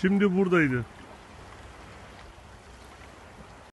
Şimdi buradaydı.